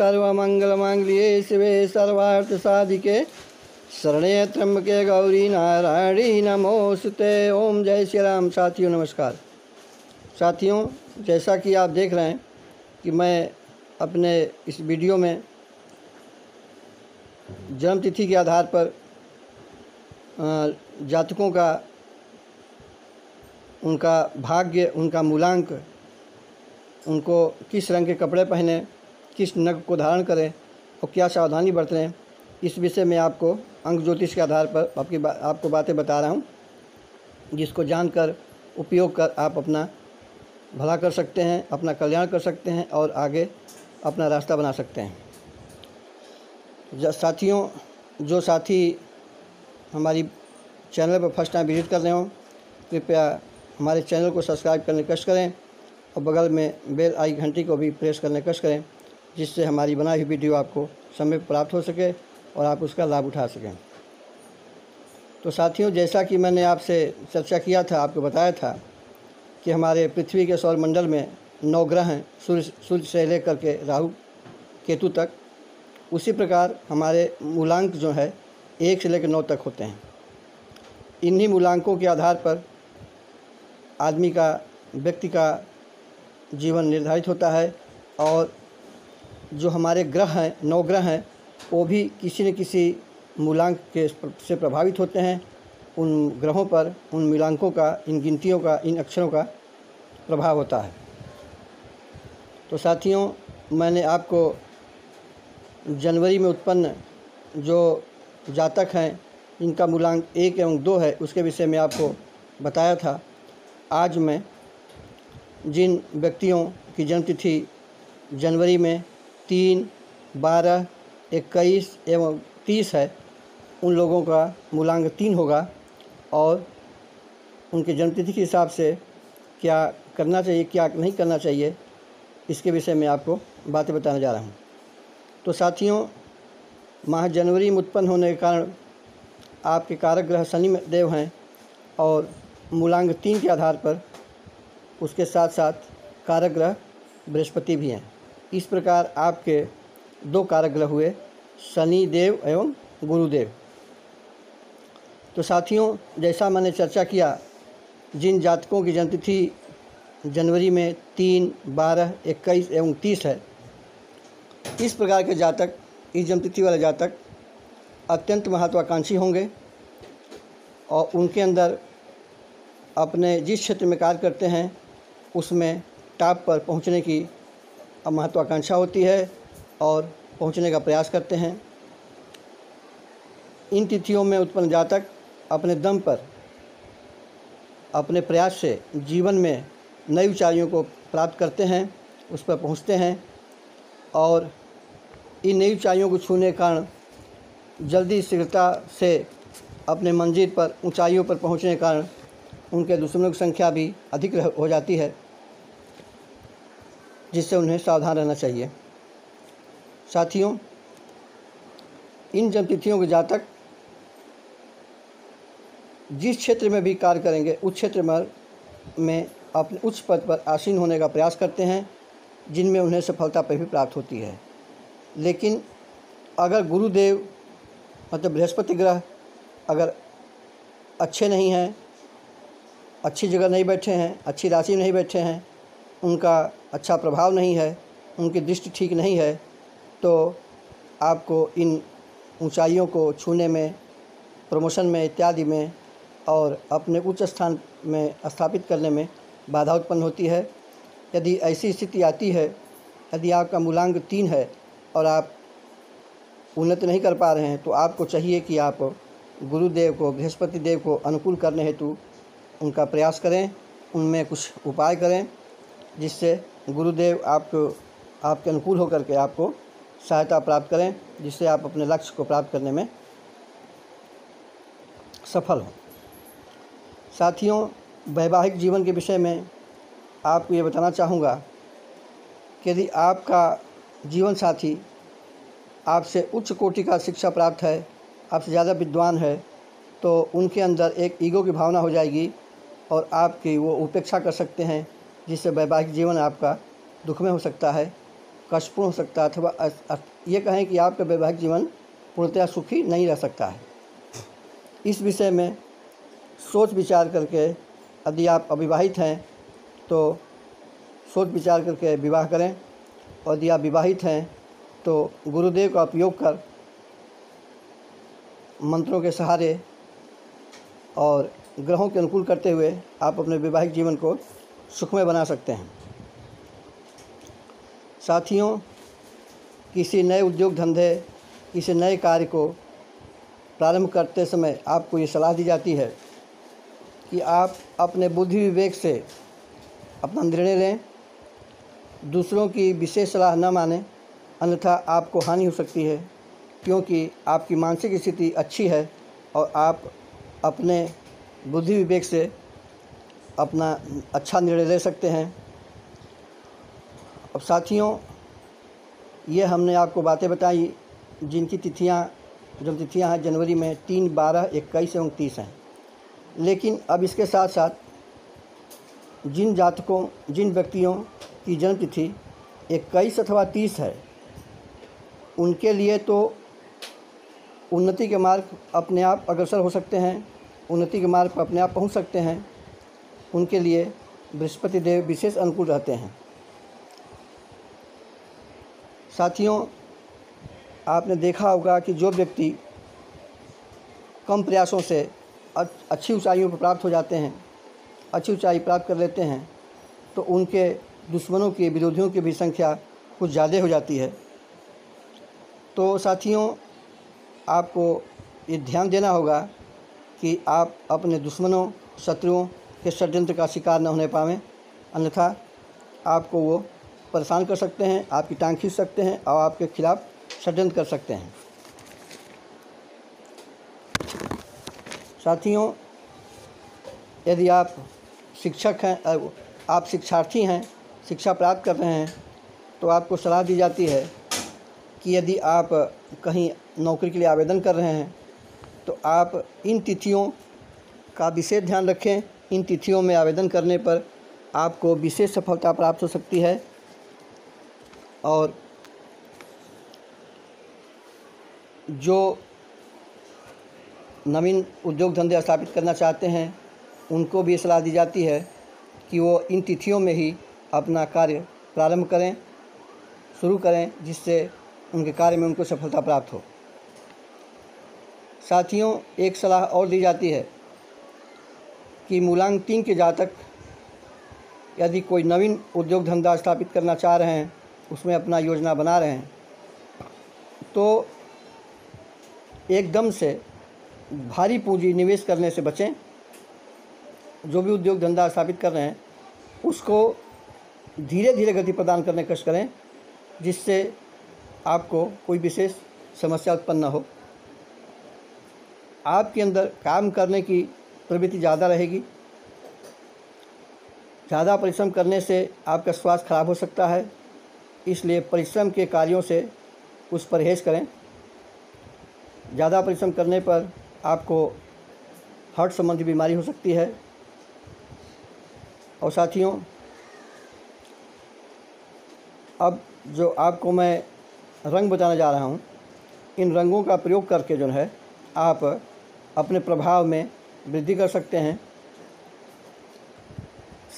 सर्वमङ्गलमाङ्गल्ये शिवे सर्वार्थसाधिके शरणे त्र्यंबके गौरी नारायणी नमोस्तुते। ओम जय श्री राम साथियों, नमस्कार। साथियों, जैसा कि आप देख रहे हैं कि मैं अपने इस वीडियो में जन्म तिथि के आधार पर जातकों का, उनका भाग्य, उनका मूलांक, उनको किस रंग के कपड़े पहने किस नग को धारण करें और क्या सावधानी बरतें इस विषय में आपको अंक ज्योतिष के आधार पर आपकी बा, आपको बातें बता रहा हूँ जिसको जानकर उपयोग कर आप अपना भला कर सकते हैं अपना कल्याण कर सकते हैं और आगे अपना रास्ता बना सकते हैं। साथियों जो साथी हमारी चैनल पर फ़र्स्ट टाइम विज़िट कर रहे हो कृपया हमारे चैनल को सब्सक्राइब करने कष्ट करें और बगल में बेल आई घंटी को भी प्रेस करने कष्ट करें। जिससे हमारी बनाई हुई वीडियो आपको समय प्राप्त हो सके और आप उसका लाभ उठा सकें। तो साथियों, जैसा कि मैंने आपसे चर्चा किया था, आपको बताया था कि हमारे पृथ्वी के सौर मंडल में नौ ग्रह हैं, सूर्य सूर्य से लेकर के राहु, केतु तक। उसी प्रकार हमारे मूलांक जो है, एक से लेकर नौ तक होते हैं। इन्हीं मूलांकों के आधार पर आदमी का, व्यक्ति का जीवन निर्धारित होता है और जो हमारे ग्रह हैं, नवग्रह हैं, वो भी किसी न किसी मूलांक के से प्रभावित होते हैं। उन ग्रहों पर, उन मूलांकों का, इन गिनतियों का, इन अक्षरों का प्रभाव होता है। तो साथियों, मैंने आपको जनवरी में उत्पन्न जो जातक हैं, इनका मूलांक एक एवं दो है, उसके विषय में आपको बताया था। आज मैं जिन व्यक्तियों की जन्मतिथि जनवरी में तीन, बारह, इक्कीस एवं तीस है, उन लोगों का मूलांक तीन होगा और उनके जन्मतिथि के हिसाब से क्या करना चाहिए, क्या नहीं करना चाहिए, इसके विषय में आपको बातें बताने जा रहा हूँ। तो साथियों, माह जनवरी में उत्पन्न होने के कारण आपके कारक ग्रह शनि देव हैं और मूलांक तीन के आधार पर उसके साथ साथ कारक ग्रह बृहस्पति भी हैं। इस प्रकार आपके दो कारक ग्रह हुए, शनि देव एवं गुरुदेव तो साथियों, जैसा मैंने चर्चा किया, जिन जातकों की जन्मतिथि जनवरी में तीन, बारह, इक्कीस एवं तीस है, इस प्रकार के जातक, इस जन्मतिथि वाले जातक अत्यंत महत्वाकांक्षी होंगे और उनके अंदर अपने जिस क्षेत्र में कार्य करते हैं, उसमें टॉप पर पहुँचने की महत्वाकांक्षा होती है और पहुँचने का प्रयास करते हैं। इन तिथियों में उत्पन्न जातक अपने दम पर, अपने प्रयास से जीवन में नई ऊंचाइयों को प्राप्त करते हैं, उस पर पहुँचते हैं और इन नई ऊंचाइयों को छूने के कारण जल्दी शीघ्रता से अपने मंजिल पर ऊंचाइयों पर पहुँचने के कारण उनके दुश्मनों की संख्या भी अधिक हो जाती है। जिससे उन्हें सावधान रहना चाहिए। साथियों, इन जन्मतिथियों के जातक जिस क्षेत्र में भी कार्य करेंगे, उस क्षेत्र में में अपने उच्च पद पर आसीन होने का प्रयास करते हैं, जिनमें उन्हें सफलता पर भी प्राप्त होती है। लेकिन अगर गुरुदेव मतलब बृहस्पति ग्रह, अगर अच्छे नहीं हैं, अच्छी जगह नहीं बैठे हैं, अच्छी राशि में नहीं बैठे हैं उनका अच्छा प्रभाव नहीं है, उनकी दृष्टि ठीक नहीं है तो आपको इन ऊंचाइयों को छूने में, प्रमोशन में इत्यादि में और अपने उच्च स्थान में स्थापित करने में बाधा उत्पन्न होती है। यदि ऐसी स्थिति आती है, यदि आपका मूलांक तीन है और आप उन्नति नहीं कर पा रहे हैं तो आपको चाहिए कि आप गुरुदेव को बृहस्पति देव को अनुकूल करने हेतु उनका प्रयास करें, उनमें कुछ उपाय करें। जिससे गुरुदेव आपको, आपके अनुकूल होकर के आपको सहायता प्राप्त करें, जिससे आप अपने लक्ष्य को प्राप्त करने में सफल हों। साथियों, वैवाहिक जीवन के विषय में आपको ये बताना चाहूँगा कि यदि आपका जीवन साथी आपसे उच्च कोटि का शिक्षा प्राप्त है, आपसे ज़्यादा विद्वान है तो उनके अंदर एक ईगो की भावना हो जाएगी और आपकी वो उपेक्षा कर सकते हैं। जिससे वैवाहिक जीवन आपका दुख में हो सकता है, कष्टपूर्ण हो सकता है, अथवा ये कहें कि आपका वैवाहिक जीवन पूर्णतया सुखी नहीं रह सकता है। इस विषय में सोच विचार करके यदि आप अविवाहित हैं तो सोच विचार करके विवाह करें। और यदि आप विवाहित हैं तो गुरुदेव का उपयोग कर मंत्रों के सहारे और ग्रहों के अनुकूल करते हुए आप अपने वैवाहिक जीवन को सुखमय बना सकते हैं। साथियों, किसी नए उद्योग धंधे, किसी नए कार्य को प्रारंभ करते समय आपको ये सलाह दी जाती है कि आप अपने बुद्धि विवेक से अपना निर्णय लें। दूसरों की विशेष सलाह न माने, अन्यथा आपको हानि हो सकती है, क्योंकि आपकी मानसिक स्थिति अच्छी है और आप अपने बुद्धि विवेक से अपना अच्छा निर्णय ले सकते हैं। अब साथियों, ये हमने आपको बातें बताई, जिनकी तिथियाँ, जो तिथियाँ हैं जनवरी में तीन, बारह, इक्कीस एवं तीस हैं। लेकिन अब इसके साथ साथ जिन जातकों, जिन व्यक्तियों की जन्म तिथि इक्कीस अथवा तीस है, उनके लिए तो उन्नति के मार्ग अपने आप अग्रसर हो सकते हैं, उन्नति के मार्ग पर अपने आप पहुँच सकते हैं। उनके लिए बृहस्पति देव विशेष अनुकूल रहते हैं। साथियों, आपने देखा होगा कि जो व्यक्ति कम प्रयासों से अच्छी ऊंचाइयों पर प्राप्त हो जाते हैं, अच्छी ऊंचाई प्राप्त कर लेते हैं तो उनके दुश्मनों की, विरोधियों की भी संख्या कुछ ज़्यादा हो जाती है। तो साथियों, आपको ये ध्यान देना होगा कि आप अपने दुश्मनों, शत्रुओं के षड्यंत्र का शिकार न होने पावें। अन्यथा आपको वो परेशान कर सकते हैं, आपकी टांग खींच सकते हैं और आपके खिलाफ़ षड्यंत्र कर सकते हैं। साथियों, यदि आप शिक्षक हैं आप शिक्षार्थी हैं, शिक्षा प्राप्त कर रहे हैं तो आपको सलाह दी जाती है कि यदि आप कहीं नौकरी के लिए आवेदन कर रहे हैं तो आप इन तिथियों का विशेष ध्यान रखें इन तिथियों में आवेदन करने पर आपको विशेष सफलता प्राप्त हो सकती है। और जो नवीन उद्योग धंधे स्थापित करना चाहते हैं, उनको भी सलाह दी जाती है कि वो इन तिथियों में ही अपना कार्य प्रारंभ करें, शुरू करें, जिससे उनके कार्य में उनको सफलता प्राप्त हो। साथियों, एक सलाह और दी जाती है। कि मूलांक तीन के जातक यदि कोई नवीन उद्योग धंधा स्थापित करना चाह रहे हैं, उसमें अपना योजना बना रहे हैं तो एकदम से भारी पूंजी निवेश करने से बचें। जो भी उद्योग धंधा स्थापित कर रहे हैं, उसको धीरे धीरे गति प्रदान करने कष्ट करें, जिससे आपको कोई विशेष समस्या उत्पन्न न हो। आपके अंदर काम करने की प्रवृत्ति ज़्यादा रहेगी। ज़्यादा परिश्रम करने से आपका स्वास्थ्य खराब हो सकता है। इसलिए परिश्रम के कार्यों से कुछ परहेज़ करें। ज़्यादा परिश्रम करने पर आपको हार्ट संबंधी बीमारी हो सकती है। और साथियों, अब जो आपको मैं रंग बताने जा रहा हूँ, इन रंगों का प्रयोग करके जो है, आप अपने प्रभाव में वृद्धि कर सकते हैं।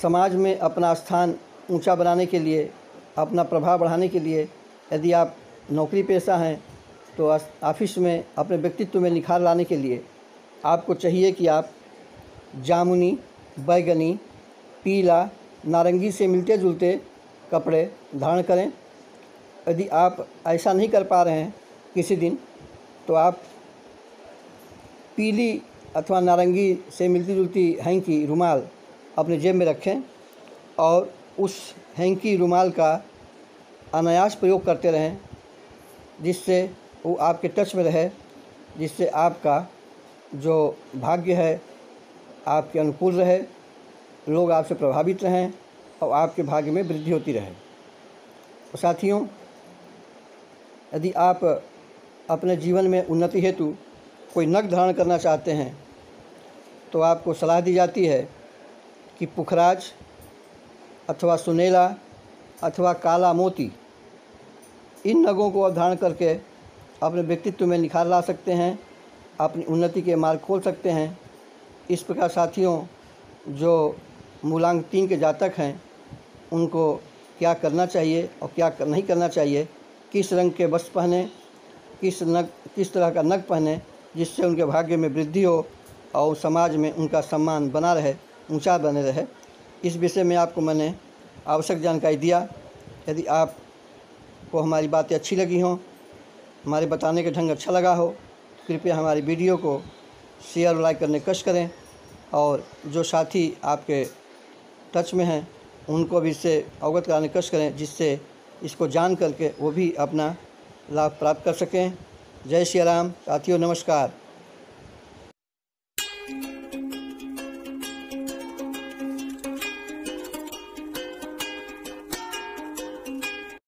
समाज में अपना स्थान ऊँचा बनाने के लिए, अपना प्रभाव बढ़ाने के लिए यदि आप नौकरी पेशा हैं तो ऑफ़िस में अपने व्यक्तित्व में निखार लाने के लिए आपको चाहिए कि आप जामुनी, बैगनी, पीला, नारंगी से मिलते जुलते कपड़े धारण करें। यदि आप ऐसा नहीं कर पा रहे हैं किसी दिन तो आप पीली अथवा नारंगी से मिलती जुलती हैंकी रुमाल अपने जेब में रखें और उस हैंकी रुमाल का अनायास प्रयोग करते रहें, जिससे वो आपके टच में रहे, जिससे आपका जो भाग्य है आपके अनुकूल रहे, लोग आपसे प्रभावित रहें और आपके भाग्य में वृद्धि होती रहे। और साथियों, यदि आप अपने जीवन में उन्नति हेतु कोई नग धारण करना चाहते हैं तो आपको सलाह दी जाती है कि पुखराज अथवा सुनेला अथवा काला मोती इन नगों को आप धारण करके अपने व्यक्तित्व में निखार ला सकते हैं अपनी उन्नति के मार्ग खोल सकते हैं। इस प्रकार साथियों जो मूलांक तीन के जातक हैं उनको क्या करना चाहिए और क्या कर, नहीं करना चाहिए किस रंग के वस्त्र पहने किस नग किस तरह का नग पहने जिससे उनके भाग्य में वृद्धि हो और समाज में उनका सम्मान बना रहे, ऊँचा बने रहे। इस विषय में आपको मैंने आवश्यक जानकारी दिया। यदि आप को हमारी बातें अच्छी लगी हों, हमारे बताने का ढंग अच्छा लगा हो तो कृपया हमारी वीडियो को शेयर लाइक करने कष्ट करें। और जो साथी आपके टच में हैं, उनको भी इससे अवगत कराने कष्ट करें, जिससे इसको जान करके वो भी अपना लाभ प्राप्त कर सकें। जय श्री राम, साथियों, नमस्कार।